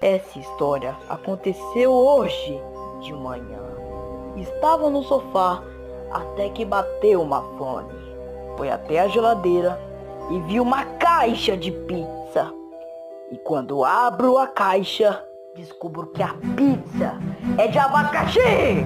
Essa história aconteceu hoje de manhã. Estava no sofá até que bateu uma fome. Foi até a geladeira e vi uma caixa de pizza. E quando abro a caixa, descubro que a pizza é de abacaxi!